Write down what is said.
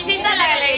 明天再来嘞